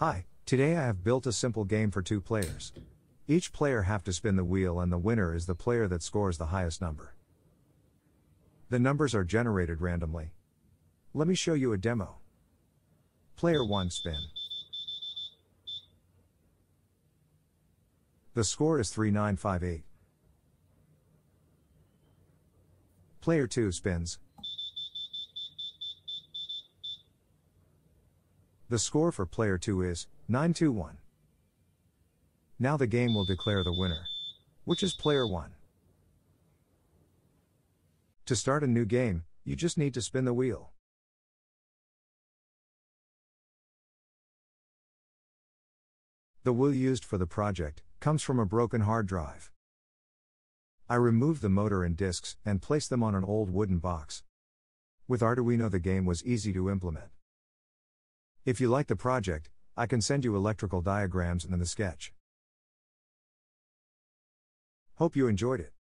Hi, today I have built a simple game for two players. Each player have to spin the wheel and the winner is the player that scores the highest number. The numbers are generated randomly. Let me show you a demo. Player 1 spin. The score is 3958. Player 2 spins. The score for player 2 is 9 2 1. Now the game will declare the winner, which is player 1. To start a new game, you just need to spin the wheel. The wheel used for the project comes from a broken hard drive. I removed the motor and disks and placed them on an old wooden box. With Arduino, the game was easy to implement. If you like the project, I can send you electrical diagrams and then the sketch. Hope you enjoyed it.